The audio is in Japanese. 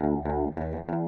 Mm-hmm.